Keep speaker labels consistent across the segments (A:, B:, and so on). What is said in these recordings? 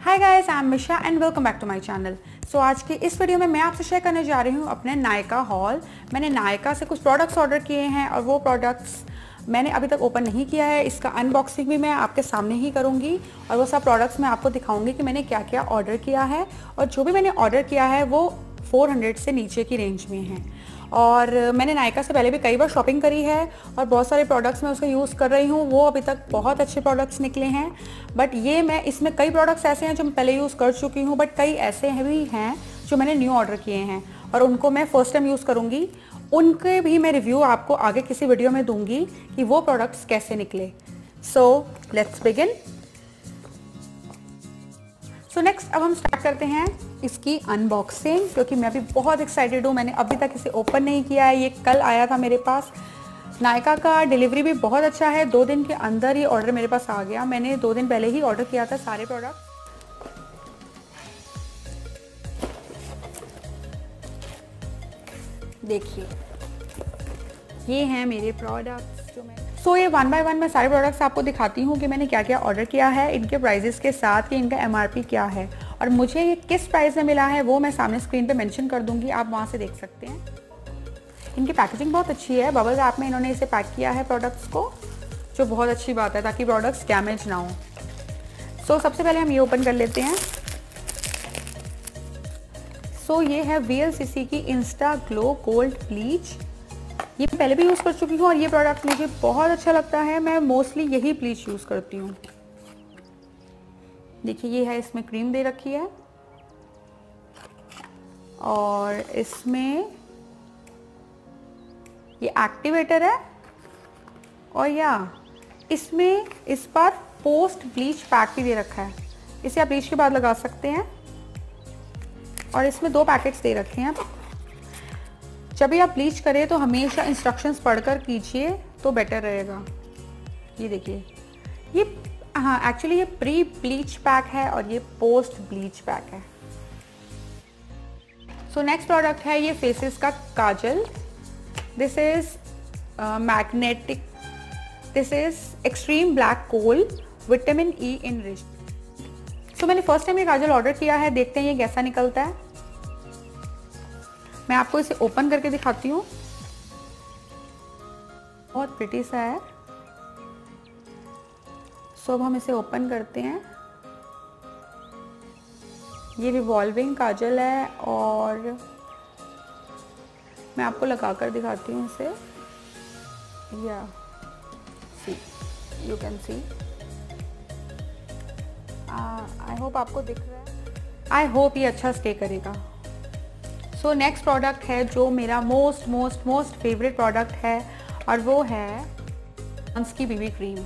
A: Hi guys I am Misha and welcome back to my channel so आज की इस video में मैं आपसे शेयर करने जा रही हूँ अपने नायका हॉल मैंने नायका से कुछ प्रोडक्ट्स ऑर्डर किए हैं और वो प्रोडक्ट्स मैंने अभी तक ओपन नहीं किया है। इसका अनबॉक्सिंग भी मैं आपके सामने ही करूँगी और वो सब प्रोडक्ट्स मैं आपको दिखाऊँगी कि मैंने क्या क्या ऑर्डर किया है। और जो भी मैंने ऑर्डर किया है वो 400 से नीचे की रेंज में है। और मैंने नायका से पहले भी कई बार शॉपिंग करी है और बहुत सारे प्रोडक्ट्स मैं उसका यूज़ कर रही हूँ। वो अभी तक बहुत अच्छे प्रोडक्ट्स निकले हैं। बट ये मैं, इसमें कई प्रोडक्ट्स ऐसे हैं जो मैं पहले यूज़ कर चुकी हूँ बट कई ऐसे भी हैं जो मैंने न्यू ऑर्डर किए हैं। और उनको मैं फ़र्स्ट टाइम यूज़ करूँगी। उनके भी मैं रिव्यू आपको आगे किसी वीडियो में दूँगी कि वो प्रोडक्ट्स कैसे निकले। So let's begin so next अब हम स्टार्ट करते हैं इसकी अनबॉक्सिंग क्योंकि मैं अभी बहुत एक्साइटेड हूँ। मैंने अभी तक इसे ओपन नहीं किया है। ये कल आया था मेरे पास। नायका का डिलीवरी भी बहुत अच्छा है। दो दिन के अंदर ही ऑर्डर मेरे पास आ गया। मैंने दो दिन पहले ही ऑर्डर किया था सारे प्रोडक्ट देखिए, ये हैं मेरे मैं सो so, ये वन बाय वन मैं सारे प्रोडक्ट्स आपको दिखाती हूँ कि मैंने क्या क्या ऑर्डर किया है इनके प्राइजेस के साथ कि इनका एमआरपी क्या है। और मुझे ये किस प्राइस में मिला है वो मैं सामने स्क्रीन पे मेंशन कर दूँगी आप वहाँ से देख सकते हैं। इनकी पैकेजिंग बहुत अच्छी है बबल रैप में इन्होंने इसे पैक किया है प्रोडक्ट्स को जो बहुत अच्छी बात है ताकि प्रोडक्ट्स डैमेज ना हो। सो so, सबसे पहले हम ये ओपन कर लेते हैं। सो so, ये है VLCC की इंस्टा ग्लो गोल्ड ब्लीच ये पहले भी यूज़ कर चुकी हूँ और ये प्रोडक्ट मुझे बहुत अच्छा लगता है। मैं मोस्टली यही ब्लीच यूज़ करती हूँ। देखिए, ये है, इसमें क्रीम दे रखी है। और इसमें ये एक्टिवेटर है। और या, इसमें इस पर पोस्ट ब्लीच पैक भी दे रखा है। इसे आप ब्लीच के बाद लगा सकते हैं। और इसमें दो पैकेट्स दे रखे हैं। जब भी आप ब्लीच करें तो हमेशा इंस्ट्रक्शंस पढ़कर कीजिए तो बेटर रहेगा। ये देखिए। ये हाँ एक्चुअली ये प्री ब्लीच पैक है और ये पोस्ट ब्लीच पैक है। सो नेक्स्ट प्रोडक्ट है ये फेसेस का kajal. This is magnetic this is extreme black coal vitamin E in rich so मैंने फ़र्स्ट टाइम ये काजल ऑर्डर किया है, देखते हैं ये कैसा निकलता है। मैं आपको इसे ओपन करके दिखाती हूँ। बहुत प्रिटी सा है। सो अब हम इसे ओपन करते हैं। ये रिवॉल्विंग काजल है और मैं आपको लगा कर दिखाती हूँ इसे। या see you can see I hope आपको दिख रहा है। आई होप ये अच्छा स्टे करेगा। सो नेक्स्ट प्रोडक्ट है जो मेरा most most most favourite product है और वो है पॉन्स की बीबी क्रीम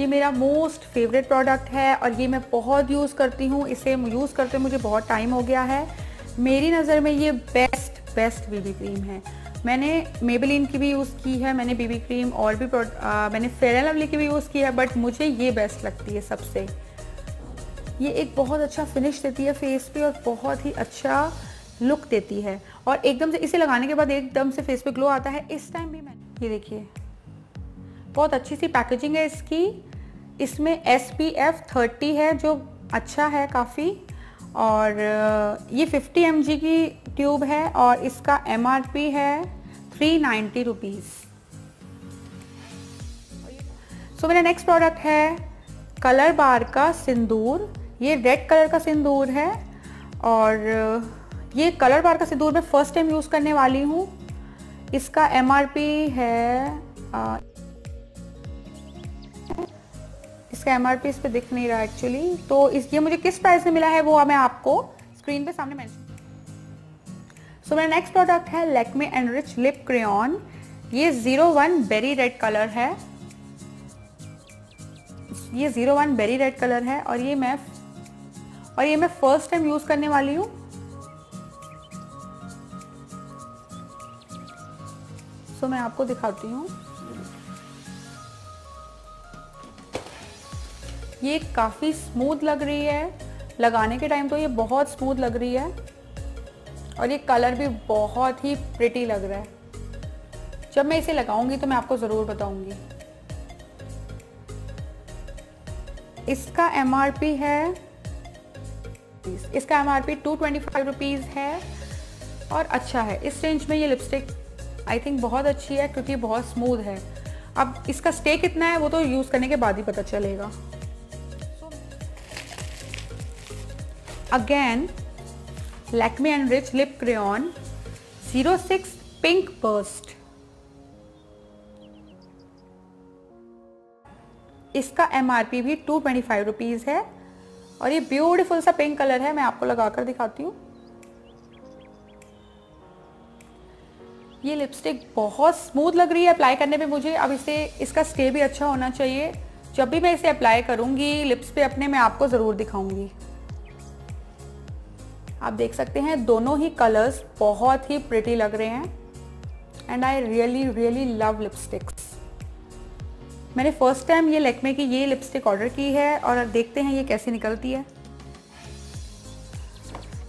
A: ये मेरा मोस्ट फेवरेट प्रोडक्ट है और ये मैं बहुत यूज़ करती हूँ। इसे यूज़ करते मुझे बहुत टाइम हो गया है। मेरी नज़र में ये बेस्ट बेस्ट बीबी क्रीम है। मैंने मेबलिन की भी यूज़ की है मैंने बीबी क्रीम और भी आ, मैंने फेयर एंड लवली की भी यूज़ की है बट मुझे ये बेस्ट लगती है सबसे। ये एक बहुत अच्छा फिनिश देती है फेस पे और बहुत ही अच्छा लुक देती है। और एकदम से इसे लगाने के बाद एकदम से फेस पे ग्लो आता है। इस टाइम भी मैंने ये देखिए। बहुत अच्छी सी पैकेजिंग है इसकी। इसमें एस पी एफ़ थर्टी है, जो अच्छा है काफ़ी। और, ये 50 एम की ट्यूब है और इसका एम आर पी है थ्री नाइन्टी रुपीज़ सो मेरा नेक्स्ट प्रोडक्ट है कलर बार का सिंदूर। ये रेड कलर का सिंदूर है और ये कलर बार का सिंदूर मैं फ़र्स्ट टाइम यूज़ करने वाली हूँ। इसका एमआरपी है आ, इसका एम आर इस पर दिख नहीं रहा एक्चुअली तो इस ये मुझे किस प्राइस में मिला है वो मैं आपको स्क्रीन पे सामने मैं सो मेरा नेक्स्ट प्रोडक्ट है Lakme enrich lip crayon ये zero one berry red colour है। ये zero one berry red colour है और ये मैं और ये मैं फ़र्स्ट टाइम यूज़ करने वाली हूँ। सो मैं आपको दिखाती हूँ। ये काफ़ी स्मूथ लग रही है। लगाने के टाइम तो ये बहुत स्मूथ लग रही है। और ये कलर भी बहुत ही प्रिटी लग रहा है। जब मैं इसे लगाऊँगी तो मैं आपको ज़रूर बताऊँगी। इसका एमआरपी है। इसका M R P two twenty five rupees है। और अच्छा है, इस रेंज में ये लिपस्टिक आई थिंक बहुत अच्छी है क्योंकि बहुत स्मूथ है। अब इसका स्टे कितना है, वो तो यूज़ करने के बाद ही पता चलेगा। Again Lakme enrich lip crayon zero six pink burst इसका एम आर पी भी टू ट्वेंटी फाइव रुपीज़ है। और ये ब्यूटीफुल सा पिंक कलर है, मैं आपको लगाकर दिखाती हूँ। ये लिपस्टिक बहुत स्मूथ लग रही है अप्लाई करने पे मुझे। अब इसे, इसका स्टे भी अच्छा होना चाहिए। जब भी मैं इसे अप्लाई करूँगी लिप्स पे अपने, मैं आपको ज़रूर दिखाऊँगी। आप देख सकते हैं, दोनों ही कलर्स बहुत ही प्रिटी लग रहे हैं। And I really really love lipsticks मैंने फ़र्स्ट टाइम ये लेकमे की ये लिपस्टिक ऑर्डर की है और देखते हैं ये कैसी निकलती है।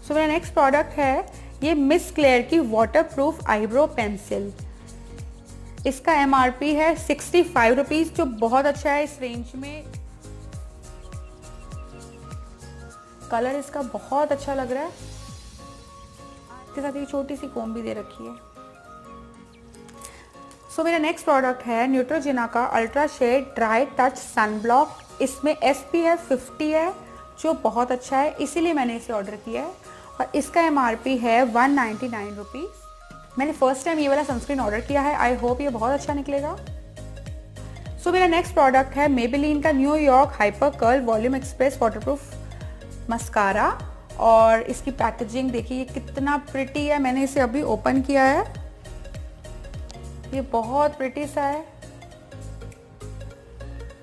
A: सो मेरा नेक्स्ट प्रोडक्ट है ये मिस क्लेयर की वाटर प्रूफ आईब्रो पेंसिल इसका एमआरपी है सिक्सटी फाइव रुपीज़ जो बहुत अच्छा है इस रेंज में। कलर इसका बहुत अच्छा लग रहा है। इसके साथ ये छोटी सी कोम भी दे रखी है। सो so, मेरा नेक्स्ट प्रोडक्ट है न्यूट्रोजिना का ultra sheer dry touch sunblock इसमें एस पी एफ़ फिफ्टी है जो बहुत अच्छा है। इसीलिए मैंने इसे ऑर्डर किया है। और इसका एम आर पी है वन नाइन्टी मैंने फ़र्स्ट टाइम ये वाला सनस्क्रीन ऑर्डर किया है। आई होप ये बहुत अच्छा निकलेगा। सो so, मेरा नेक्स्ट प्रोडक्ट है मेबिलीन का New York hyper curl volume express waterproof mascara और इसकी पैकेजिंग देखिए ये कितना प्रिटी है। मैंने इसे अभी ओपन किया है। ये बहुत प्रिटी सा है।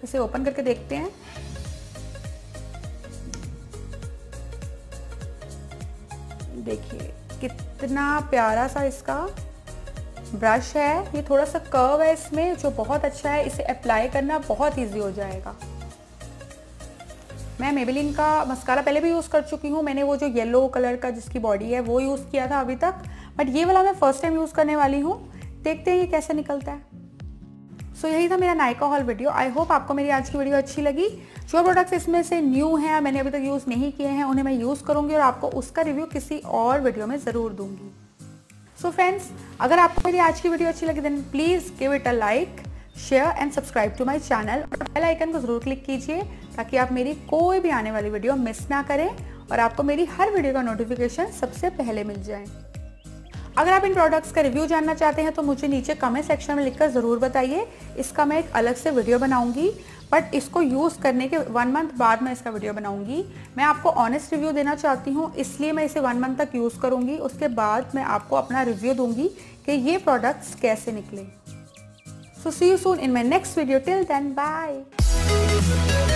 A: इसे ओपन करके देखते हैं। देखिए कितना प्यारा सा इसका ब्रश है। ये थोड़ा सा कर्व है इसमें जो बहुत अच्छा है। इसे अप्लाई करना बहुत इजी हो जाएगा। मैं मेबेलिन का मस्कारा पहले भी यूज़ कर चुकी हूँ। मैंने वो जो येलो कलर का जिसकी बॉडी है वो यूज़ किया था अभी तक। बट ये वाला मैं फ़र्स्ट टाइम यूज़ करने वाली हूँ। देखते हैं ये कैसे निकलता है। सो so, यही था मेरा Nykaa haul video I hope आपको मेरी आज की वीडियो अच्छी लगी। जो प्रोडक्ट्स इसमें से न्यू हैं, मैंने अभी तक यूज़ नहीं किए हैं, उन्हें मैं यूज़ करूँगी और आपको उसका रिव्यू किसी और वीडियो में ज़रूर दूँगी। सो so फ्रेंड्स अगर आपको मेरी आज की वीडियो अच्छी लगी then please give it a like share and subscribe to my channel और बेल आइकन को ज़रूर क्लिक कीजिए ताकि आप मेरी कोई भी आने वाली वीडियो मिस ना करें और आपको मेरी हर वीडियो का नोटिफिकेशन सबसे पहले मिल जाए। अगर आप इन प्रोडक्ट्स का रिव्यू जानना चाहते हैं तो मुझे नीचे कमेंट सेक्शन में लिखकर ज़रूर बताइए। इसका मैं एक अलग से वीडियो बनाऊँगी। बट इसको यूज़ करने के वन मंथ बाद मैं इसका वीडियो बनाऊँगी। मैं आपको ऑनेस्ट रिव्यू देना चाहती हूँ, इसलिए मैं इसे वन मंथ तक यूज़ करूँगी। उसके बाद मैं आपको अपना रिव्यू दूँगी कि ये प्रोडक्ट्स कैसे निकले। So see you soon in my next video till then bye